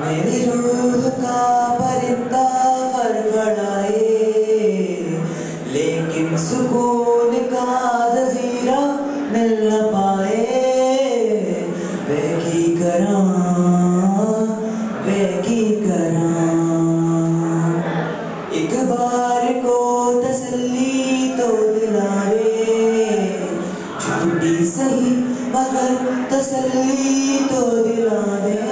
میری روح کا پرندہ فرفڑائے لیکن سکون کا جزیرہ مل نہ پائے۔ وہ کی کراں وہ کی کراں ایک بار کو تسلی تو دلاوے چھوٹی سہی مگر تسلی تو دلا دے